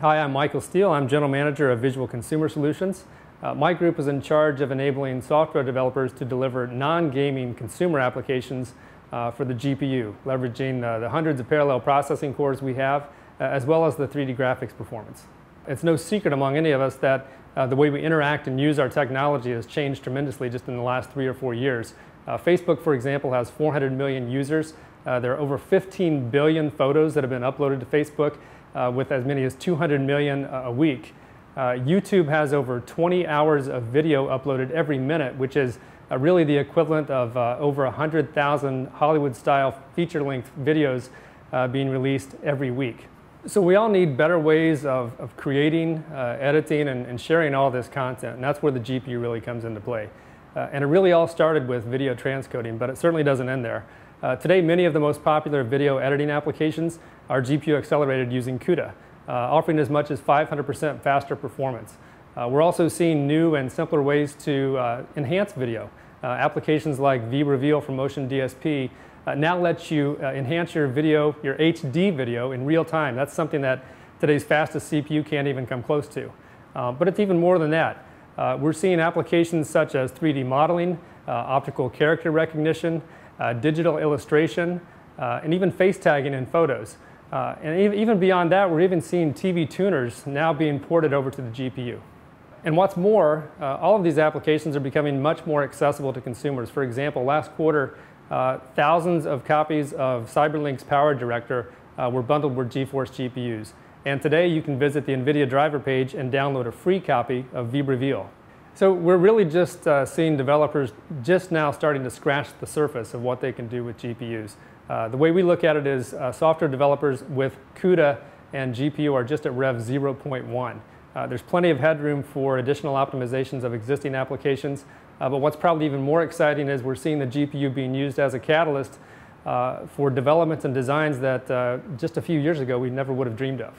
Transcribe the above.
Hi, I'm Michael Steele. I'm General Manager of Visual Consumer Solutions. Uh, my group is in charge of enabling software developers to deliver non-gaming consumer applications uh, for the GPU, leveraging uh, the hundreds of parallel processing cores we have, uh, as well as the 3D graphics performance. It's no secret among any of us that uh, the way we interact and use our technology has changed tremendously just in the last three or four years. Uh, Facebook, for example, has 400 million users. there are over 15 billion photos that have been uploaded to Facebook uh, with as many as 200 million a week. Uh, YouTube has over 20 hours of video uploaded every minute, which is uh, really the equivalent of uh, over 100,000 Hollywood-style feature-length videos uh, being released every week. So we all need better ways of, of creating, uh, editing, and, and, sharing all this content, and that's where the GPU really comes into play. and it really all started with video transcoding, but it certainly doesn't end there. Uh, today, many of the most popular video editing applications are GPU accelerated using CUDA, uh, offering as much as 500% faster performance. Uh, we're also seeing new and simpler ways to uh, enhance video. Uh, applications like vReveal from MotionDSP uh, now lets you enhance your video, your HD video in real time. That's something that today's fastest CPU can't even come close to. but it's even more than that. we're seeing applications such as 3D modeling, optical character recognition, digital illustration, uh, and even face tagging in photos. Uh, and even beyond that, we're even seeing TV tuners now being ported over to the GPU. And what's more, uh, all of these applications are becoming much more accessible to consumers. For example, last quarter, uh, thousands of copies of CyberLink's PowerDirector uh, were bundled with GeForce GPUs. And today you can visit the NVIDIA driver page and download a free copy of vReveal. So we're really just uh, seeing developers just now starting to scratch the surface of what they can do with GPUs. Uh, the way we look at it is uh, software developers with CUDA and GPU are just at Rev 0.1. Uh, there's plenty of headroom for additional optimizations of existing applications, uh, but what's probably even more exciting is we're seeing the GPU being used as a catalyst uh, for developments and designs that just a few years ago we never would have dreamed of.